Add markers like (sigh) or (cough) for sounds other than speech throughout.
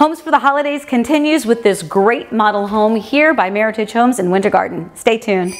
Homes for the Holidays continues with this great model home here by Meritage Homes in Winter Garden. Stay tuned.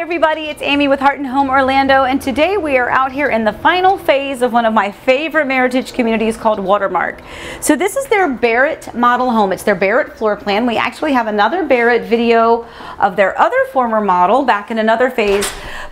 Everybody, it's Amy with Heart and Home Orlando and today we are out here in the final phase of one of my favorite Meritage communities called Watermark. So this is their Barrett model home. It's their Barrett floor plan. We actually have another Barrett video of their other former model back in another phase,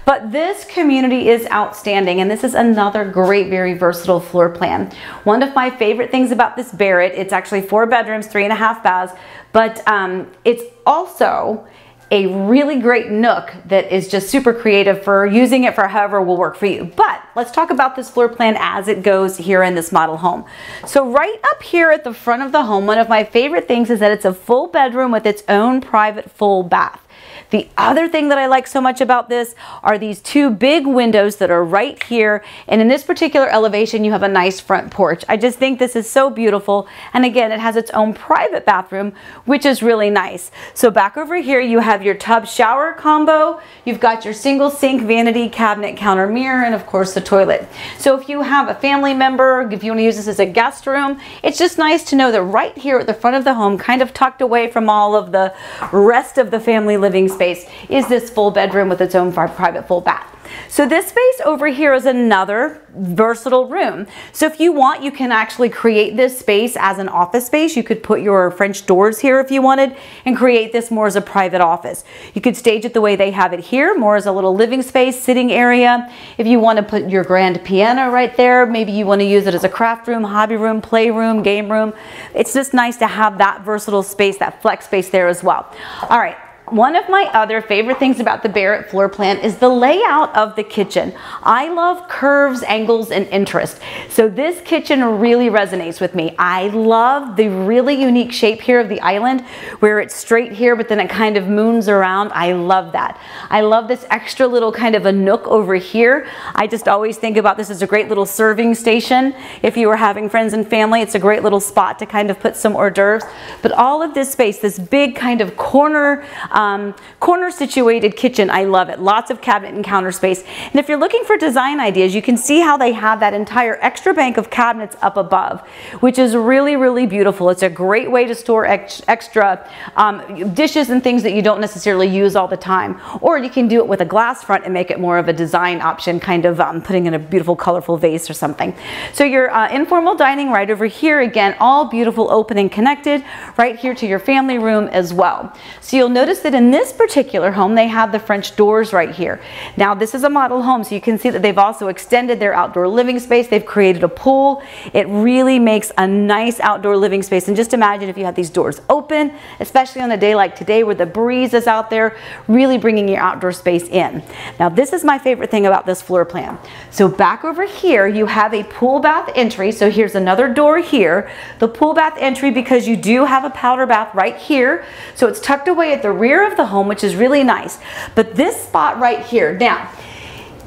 but this community is outstanding and this is another great, very versatile floor plan. One of my favorite things about this Barrett, it's actually four bedrooms, three and a half baths, but um, it's also a really great nook that is just super creative for using it for however will work for you. But let's talk about this floor plan as it goes here in this model home. So right up here at the front of the home, one of my favorite things is that it's a full bedroom with its own private full bath. The other thing that I like so much about this are these two big windows that are right here. And in this particular elevation, you have a nice front porch. I just think this is so beautiful. And again, it has its own private bathroom, which is really nice. So back over here, you have your tub shower combo. You've got your single sink, vanity, cabinet, counter mirror, and of course the toilet. So if you have a family member, if you want to use this as a guest room, it's just nice to know that right here at the front of the home, kind of tucked away from all of the rest of the family living space, space is this full bedroom with its own private full bath. So this space over here is another versatile room. So if you want, you can actually create this space as an office space. You could put your French doors here if you wanted and create this more as a private office. You could stage it the way they have it here, more as a little living space, sitting area. If you want to put your grand piano right there, maybe you want to use it as a craft room, hobby room, playroom, game room. It's just nice to have that versatile space, that flex space there as well. All right, one of my other favorite things about the Barrett floor plan is the layout of the kitchen. I love curves, angles, and interest. So this kitchen really resonates with me. I love the really unique shape here of the island where it's straight here, but then it kind of moons around. I love that. I love this extra little kind of a nook over here. I just always think about this as a great little serving station. If you were having friends and family, it's a great little spot to kind of put some hors d'oeuvres. But all of this space, this big kind of corner, um, corner situated kitchen, I love it. Lots of cabinet and counter space. And if you're looking for design ideas, you can see how they have that entire extra bank of cabinets up above, which is really, really beautiful. It's a great way to store ex extra um, dishes and things that you don't necessarily use all the time. Or you can do it with a glass front and make it more of a design option, kind of um, putting in a beautiful colorful vase or something. So your uh, informal dining right over here, again, all beautiful, open and connected, right here to your family room as well. So you'll notice that in this particular home, they have the French doors right here. Now, this is a model home, so you can see that they've also extended their outdoor living space. They've created a pool. It really makes a nice outdoor living space. And just imagine if you had these doors open, especially on a day like today where the breeze is out there, really bringing your outdoor space in. Now, this is my favorite thing about this floor plan. So back over here, you have a pool bath entry. So here's another door here. The pool bath entry, because you do have a powder bath right here. So it's tucked away at the rear rear of the home, which is really nice. But this spot right here, now,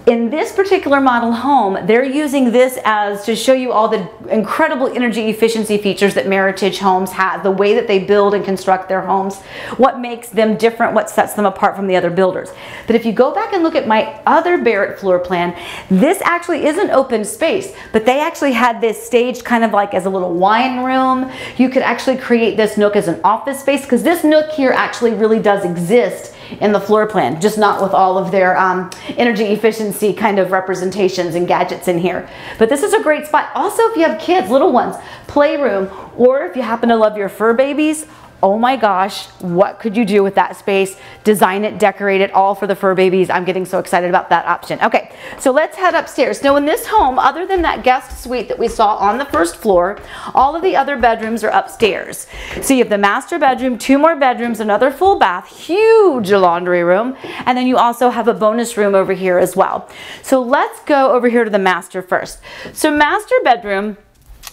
in this particular model home, they're using this as to show you all the incredible energy efficiency features that Meritage Homes has, the way that they build and construct their homes, what makes them different, what sets them apart from the other builders. But if you go back and look at my other Barrett floor plan, this actually is an open space, but they actually had this staged kind of like as a little wine room. You could actually create this nook as an office space because this nook here actually really does exist in the floor plan, just not with all of their um, energy efficiency kind of representations and gadgets in here. But this is a great spot. Also, if you have kids, little ones, playroom, or if you happen to love your fur babies, oh my gosh, what could you do with that space? Design it, decorate it, all for the fur babies. I'm getting so excited about that option. Okay, so let's head upstairs. Now in this home, other than that guest suite that we saw on the first floor, all of the other bedrooms are upstairs. So you have the master bedroom, two more bedrooms, another full bath, huge laundry room, and then you also have a bonus room over here as well. So let's go over here to the master first. So master bedroom,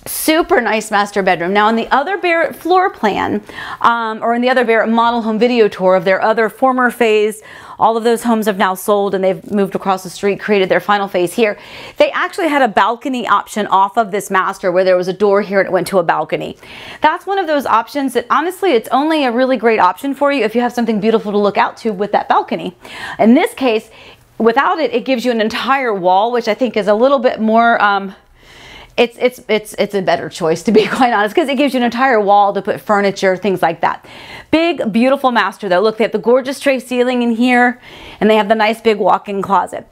super nice master bedroom. Now in the other Barrett floor plan, um, or in the other Barrett model home video tour of their other former phase, all of those homes have now sold and they've moved across the street, created their final phase here. They actually had a balcony option off of this master where there was a door here and it went to a balcony. That's one of those options that honestly, it's only a really great option for you if you have something beautiful to look out to with that balcony. In this case, without it, it gives you an entire wall, which I think is a little bit more, um, it's it's it's it's a better choice to be (laughs) quite honest because it gives you an entire wall to put furniture things like that. Big beautiful master though. Look they have the gorgeous tray ceiling in here and they have the nice big walk-in closet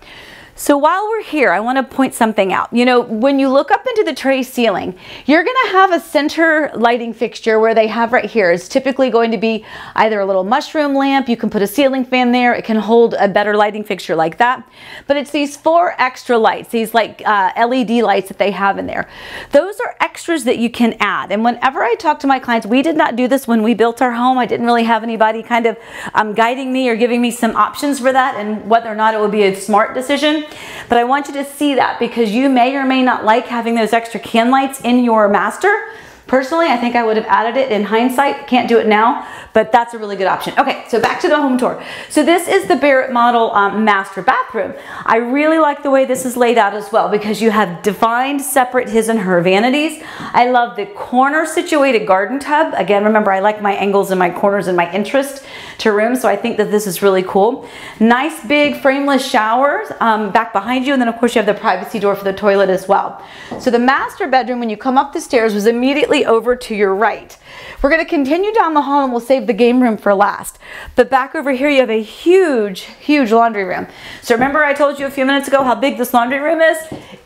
so while we're here, I want to point something out. You know, when you look up into the tray ceiling, you're going to have a center lighting fixture where they have right here. It's typically going to be either a little mushroom lamp. You can put a ceiling fan there. It can hold a better lighting fixture like that. But it's these four extra lights, these like uh, LED lights that they have in there. Those are extras that you can add. And whenever I talk to my clients, we did not do this when we built our home. I didn't really have anybody kind of um, guiding me or giving me some options for that and whether or not it would be a smart decision. But I want you to see that because you may or may not like having those extra can lights in your master. Personally, I think I would have added it in hindsight. Can't do it now, but that's a really good option. Okay, so back to the home tour. So this is the Barrett model um, master bathroom. I really like the way this is laid out as well because you have defined separate his and her vanities. I love the corner situated garden tub. Again, remember I like my angles and my corners and my interest to room, so I think that this is really cool. Nice big frameless showers um, back behind you, and then of course you have the privacy door for the toilet as well. So the master bedroom, when you come up the stairs, was immediately over to your right. We're gonna continue down the hall and we'll save the game room for last. But back over here, you have a huge, huge laundry room. So remember I told you a few minutes ago how big this laundry room is?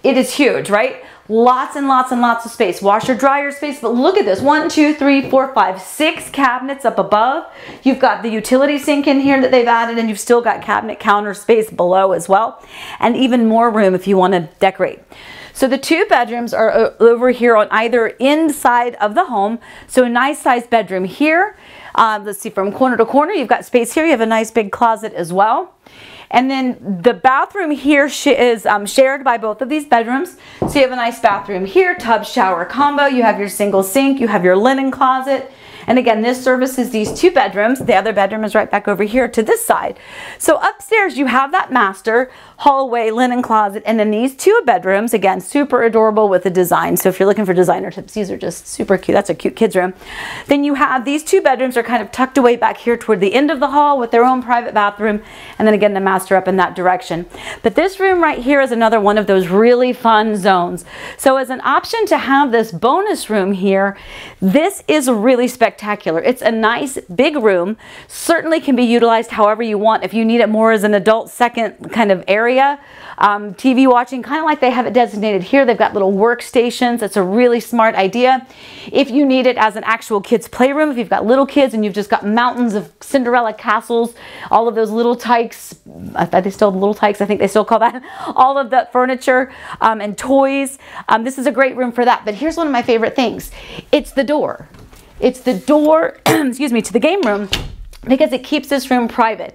It is huge, right? Lots and lots and lots of space. Washer dryer space, but look at this. One, two, three, four, five, six cabinets up above. You've got the utility sink in here that they've added and you've still got cabinet counter space below as well. And even more room if you want to decorate. So the two bedrooms are over here on either inside of the home. So a nice sized bedroom here. Um, let's see, from corner to corner, you've got space here. You have a nice big closet as well. And then the bathroom here is um, shared by both of these bedrooms. So you have a nice bathroom here, tub shower combo. You have your single sink, you have your linen closet. And again, this services these two bedrooms. The other bedroom is right back over here to this side. So upstairs, you have that master hallway, linen closet, and then these two bedrooms, again, super adorable with the design. So if you're looking for designer tips, these are just super cute. That's a cute kid's room. Then you have these two bedrooms are kind of tucked away back here toward the end of the hall with their own private bathroom, and then again, the master up in that direction. But this room right here is another one of those really fun zones. So as an option to have this bonus room here, this is really spectacular. It's a nice big room, certainly can be utilized however you want. If you need it more as an adult second kind of area. Um, TV watching, kind of like they have it designated here. They've got little workstations. It's a really smart idea. If you need it as an actual kids playroom, if you've got little kids and you've just got mountains of Cinderella castles, all of those Little Tikes, I thought they still Little Tikes, I think they still call that, (laughs) all of that furniture um, and toys. Um, this is a great room for that. But here's one of my favorite things. It's the door. It's the door, (clears throat) excuse me, to the game room because it keeps this room private.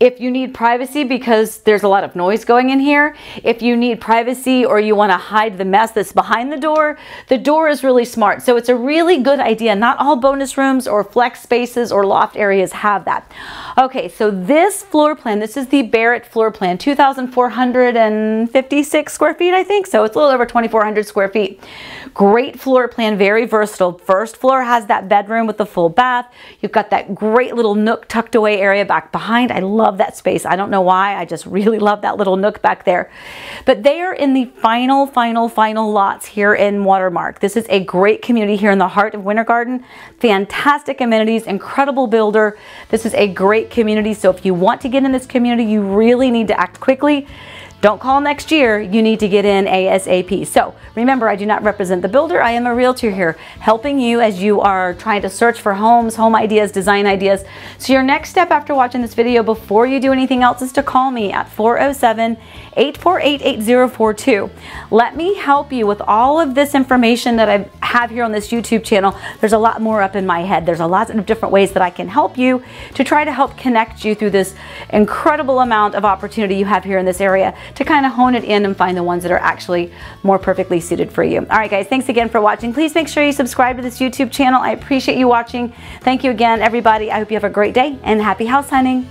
If you need privacy because there's a lot of noise going in here, if you need privacy or you want to hide the mess that's behind the door, the door is really smart. So it's a really good idea. Not all bonus rooms or flex spaces or loft areas have that. Okay, so this floor plan, this is the Barrett floor plan, 2,456 square feet, I think. So it's a little over 2,400 square feet. Great floor plan, very versatile. First floor has that bedroom with the full bath. You've got that great little nook tucked away area back behind. I love love that space. I don't know why. I just (laughs) really love that little nook back there. But they are in the final, final, final lots here in Watermark. This is a great community here in the heart of Winter Garden. Fantastic amenities, incredible builder. This is a great community. So if you want to get in this community, you really need to act quickly. Don't call next year. You need to get in ASAP. So remember, I do not represent the builder. I am a realtor here helping you as you are trying to search for homes, home ideas, design ideas. So your next step after watching this video before you do anything else is to call me at 407 848 8042. Let me help you with all of this information that I have here on this YouTube channel. There's a lot more up in my head. There's a lot of different ways that I can help you to try to help connect you through this incredible amount of opportunity you have here in this area to kind of hone it in and find the ones that are actually more perfectly suited for you. All right, guys, thanks again for watching. Please make sure you subscribe to this YouTube channel. I appreciate you watching. Thank you again, everybody. I hope you have a great day and happy house hunting.